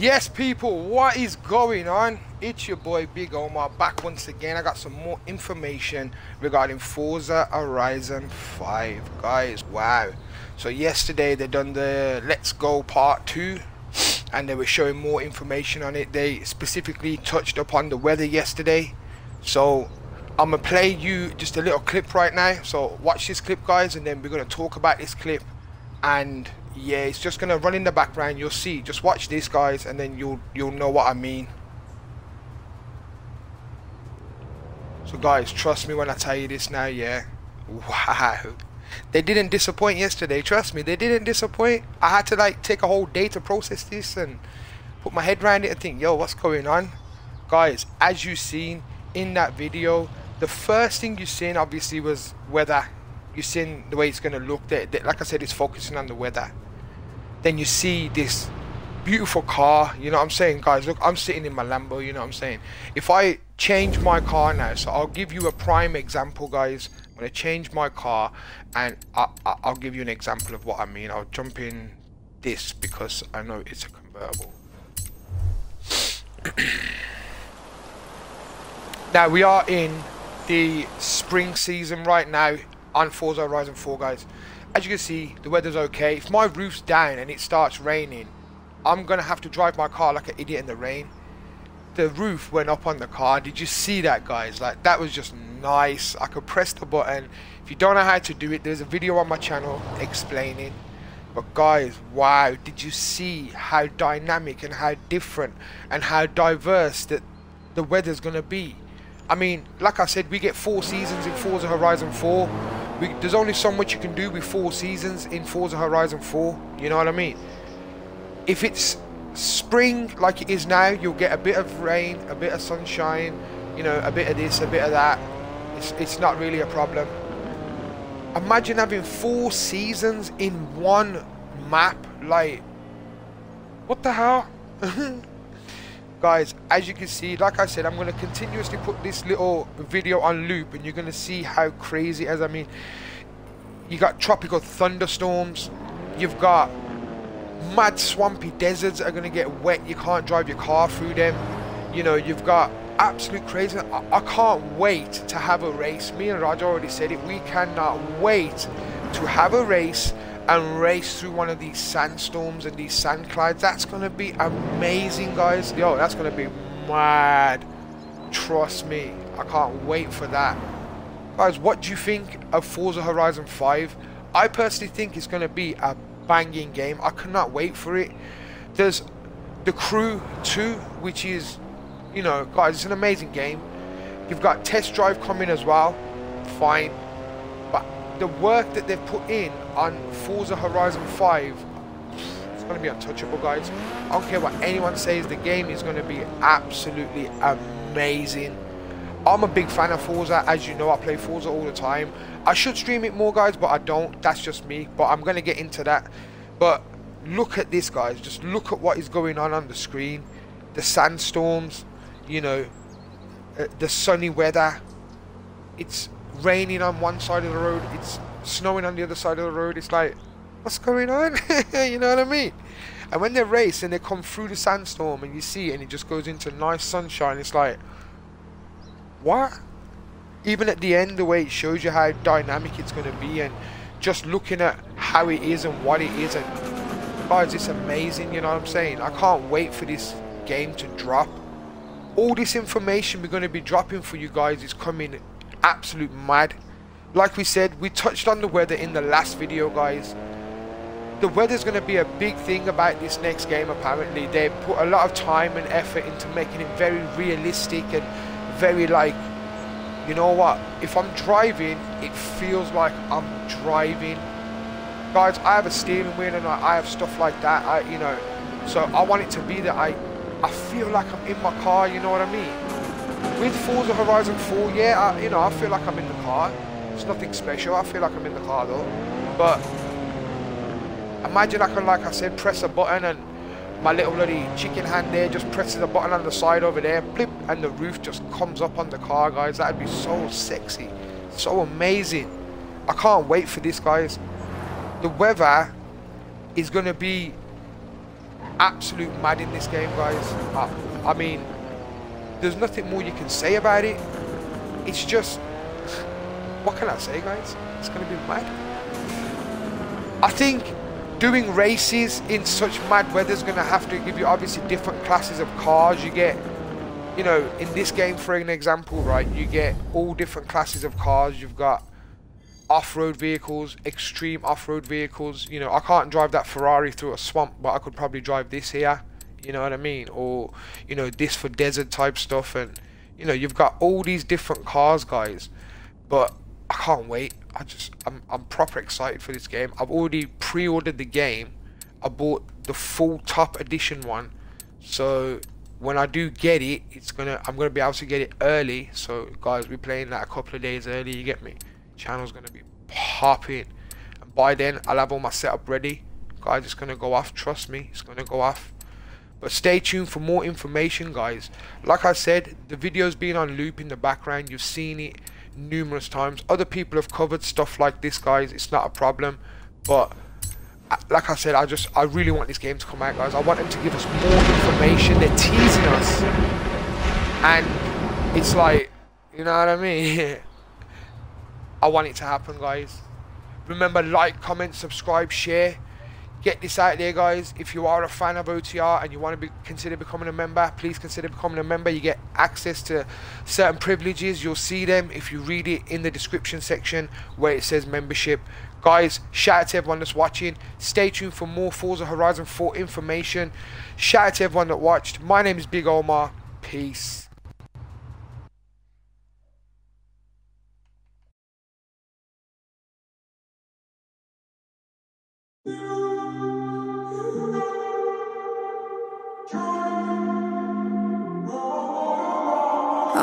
Yes, people, what is going on? It's your boy Big Omar back once again. I got some more information regarding Forza Horizon 5. Guys, wow. So yesterday they done the Let's Go Part 2 and they were showing more information on it. They specifically touched upon the weather yesterday. So I'm going to play you just a little clip right now. So watch this clip guys and then we're going to talk about this clip and yeah it's just gonna run in the background. You'll see. Just watch these guys and then you'll you'll know what I mean. So guys trust me when I tell you this now yeah? Wow. They didn't disappoint yesterday. Trust me they didn't disappoint. I had to like take a whole day to process this and put my head around it and think yo what's going on? Guys as you seen in that video the first thing you seen obviously was weather you seen the way it's going to look there like I said it's focusing on the weather. Then you see this beautiful car you know what I'm saying? Guys look I'm sitting in my Lambo you know what I'm saying? If I change my car now so I'll give you a prime example guys. I'm going to change my car and I, I, I'll give you an example of what I mean. I'll jump in this because I know it's a convertible. Now we are in the spring season right now on Forza Horizon 4 guys. As you can see the weather's okay. If my roof's down and it starts raining I'm gonna have to drive my car like an idiot in the rain. The roof went up on the car. Did you see that guys? Like that was just nice. I could press the button. If you don't know how to do it there's a video on my channel explaining. But guys wow. Did you see how dynamic and how different and how diverse that the weather's gonna be? I mean, like I said, we get four seasons in Forza Horizon 4. We, there's only so much you can do with four seasons in Forza Horizon 4. You know what I mean? If it's spring like it is now, you'll get a bit of rain, a bit of sunshine, you know, a bit of this, a bit of that. It's, it's not really a problem. Imagine having four seasons in one map. Like, what the hell? guys as you can see like I said I'm going to continuously put this little video on loop and you're going to see how crazy as I mean you got tropical thunderstorms you've got mad swampy deserts are going to get wet you can't drive your car through them. You know you've got absolute crazy I, I can't wait to have a race. Me and Roger already said it we cannot wait to have a race and race through one of these sandstorms and these sand clouds. That's going to be amazing, guys. Yo, that's going to be mad. Trust me. I can't wait for that. Guys, what do you think of Forza Horizon 5? I personally think it's going to be a banging game. I cannot wait for it. There's The Crew 2, which is, you know, guys, it's an amazing game. You've got Test Drive coming as well. Fine the work that they've put in on Forza Horizon 5 it's going to be untouchable guys. I don't care what anyone says the game is going to be absolutely amazing. I'm a big fan of Forza. As you know I play Forza all the time. I should stream it more guys but I don't. That's just me but I'm going to get into that. But look at this guys. Just look at what is going on on the screen. The sandstorms you know uh, the sunny weather. It's raining on one side of the road, it's snowing on the other side of the road. It's like, what's going on? you know what I mean? And when they race and they come through the sandstorm and you see it and it just goes into nice sunshine, it's like, what? Even at the end, the way it shows you how dynamic it's going to be and just looking at how it is and what it is and guys, it's amazing, you know what I'm saying? I can't wait for this game to drop. All this information we're going to be dropping for you guys is coming absolute mad. Like we said, we touched on the weather in the last video, guys. The weather's going to be a big thing about this next game, apparently. They put a lot of time and effort into making it very realistic and very like, you know what? If I'm driving, it feels like I'm driving. Guys, I have a steering wheel and I have stuff like that, I, you know. So I want it to be that I, I feel like I'm in my car, you know what I mean? With Forza Horizon 4, yeah, I, you know, I feel like I'm in the car. It's nothing special. I feel like I'm in the car though. But imagine I can, like I said, press a button and my little bloody chicken hand there just presses a button on the side over there, blip, and the roof just comes up on the car, guys. That'd be so sexy, so amazing. I can't wait for this, guys. The weather is going to be absolute mad in this game, guys. I, I mean, there's nothing more you can say about it. It's just, what can I say, guys? It's going to be mad. I think doing races in such mad weather is going to have to give you obviously different classes of cars. You get, you know, in this game, for an example, right, you get all different classes of cars. You've got off-road vehicles, extreme off-road vehicles. You know, I can't drive that Ferrari through a swamp, but I could probably drive this here. You know what I mean? Or, you know, this for desert type stuff. And, you know, you've got all these different cars, guys. But I can't wait. I just, I'm, I'm proper excited for this game. I've already pre-ordered the game. I bought the full top edition one. So when I do get it, it's gonna, I'm gonna be able to get it early. So guys, we're playing that a couple of days early. You get me? channel's gonna be popping and by then I'll have all my setup ready guys it's gonna go off trust me it's gonna go off but stay tuned for more information guys. Like I said the video's been on loop in the background. You've seen it numerous times. Other people have covered stuff like this guys. It's not a problem. But uh, like I said I just I really want this game to come out guys. I want them to give us more information. They're teasing us. And it's like you know what I mean? I want it to happen, guys. Remember, like, comment, subscribe, share. Get this out there, guys. If you are a fan of OTR and you want to be, consider becoming a member, please consider becoming a member. You get access to certain privileges. You'll see them if you read it in the description section where it says membership. Guys, shout out to everyone that's watching. Stay tuned for more Forza Horizon 4 information. Shout out to everyone that watched. My name is Big Omar. Peace.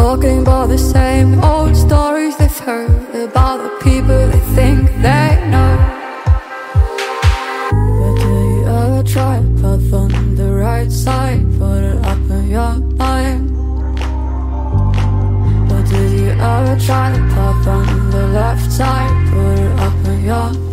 Talking about the same old stories they've heard About the people they think they know But do you ever try path on the right side? Put it up in your mind But did you ever try path on the left side? Put it up in your mind